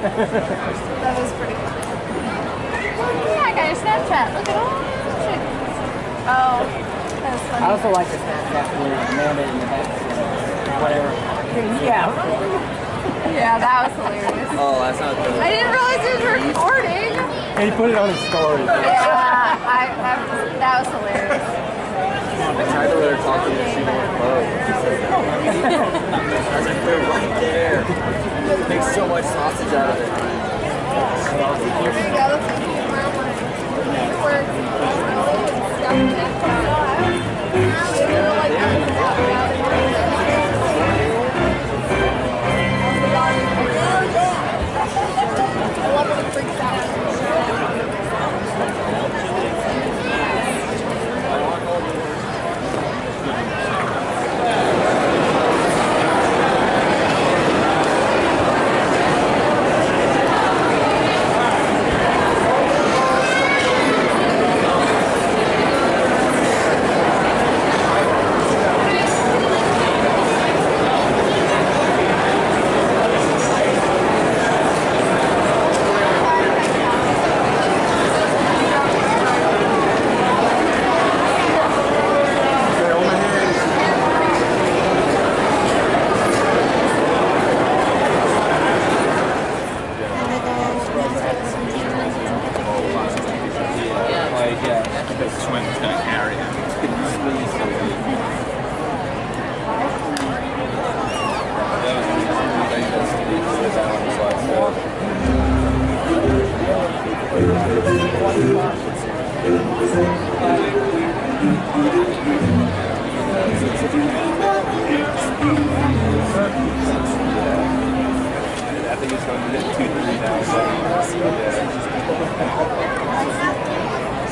that was pretty funny. Yeah, I got your Snapchat. Look at all this shit. Oh, that was I also like the Snapchat where Amanda in the back, whatever. Yeah. Yeah, that was hilarious. Oh, that's not good. I didn't realize it was recording. And he put it on his story. Yeah, I, that, was, that was hilarious. I tried to let her talk to me. She won't close. I was like, they're right there. Make sausage out of it. There you go. Yeah. The swing's gonna carry him. I think it's going to be two, three now. So. Yeah.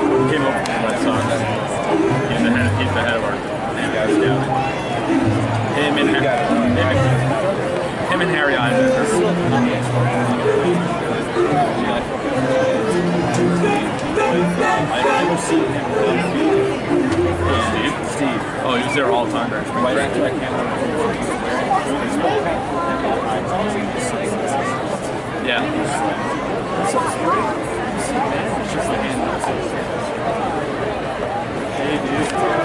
Sanders. Came up with the Red Sox. He's the head, he's the head of our scouting. Him and, it. him, him and Harry. I've never seen him. Steve? Steve. Oh, he was there all the time Right. Yeah just the handles. Hey, dude.